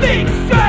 Nothing's good.